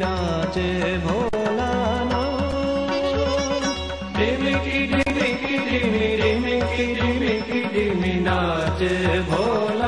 नाचे भोलाना। डिमिकी डिमिकी डिमी डिमिकी डिमिकी भो नाचे भोला।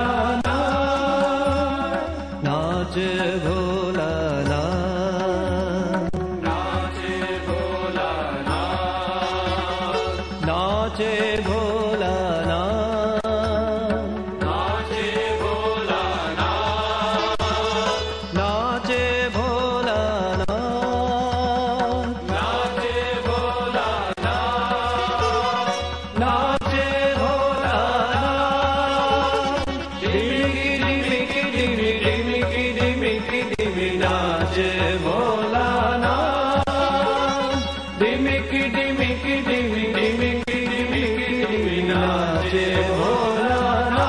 ডিমি নাচে ভোলানা ডিমিক ডিমিক ডিমি ডিমিক ডিমিক ডিমি নাচে ভোলানা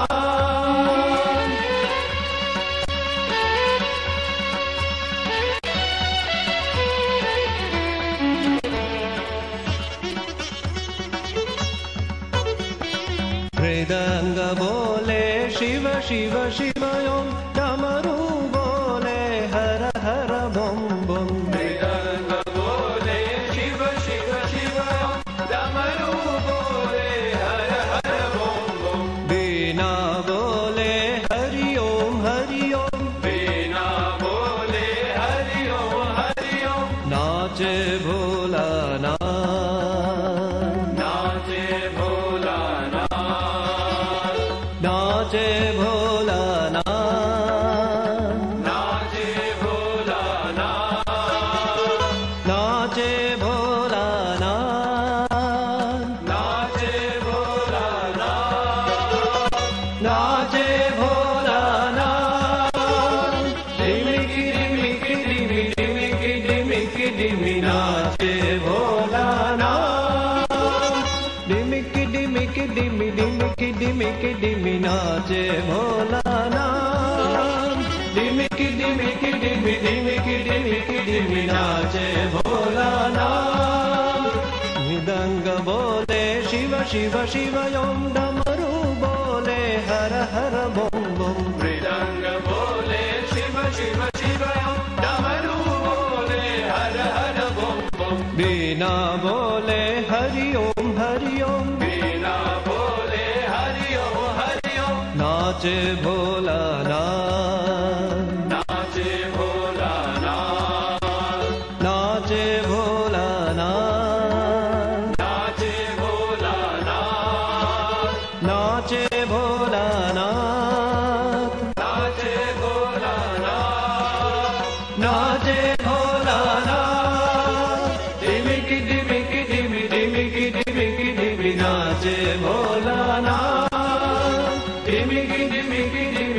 মৃদঙ্গ বলে শিব শিব শিবয়ম ডিমি নাচে ভোলানাম ডিমিক ডিমিক ডিমি ডিমিক ডিমিক ডিমি নাচে ভোলানাম মৃদঙ্গ বলে শিব শিব শিব, ওম ডমরু বলে হর হর বোম বোম মৃদঙ্গ বলে শিব শিব শিব ডমরু বলে হর হর বোম বোম বিনা বলে হরি ওম নাচে ভোলা না নাচে ভোলা না নাচে ভোলা না নাচে ভোলা না নাচে ভোলা না নাচে ভোলা না নাচে ভোলা না ডিমিকি ডিমিকি ডিমি ডিমিকি ডিমিকি ডিমি নাচে ভোলা না ding ding ding ding.